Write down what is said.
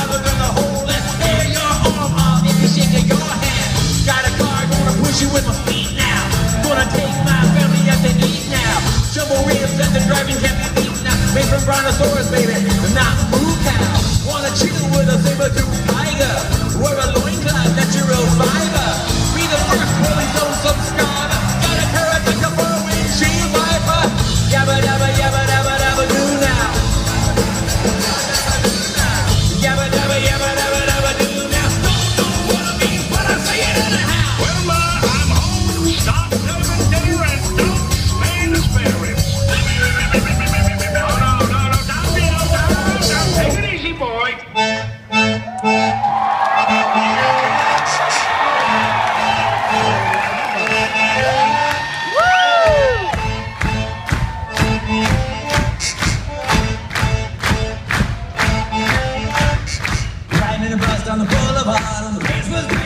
Other than the hole your arm if you're your hand. Got a car, gonna push you with my feet now. Gonna take my family now. The driving can't be beat now. Made from brontosaurus. on the boulevard, on the bridge was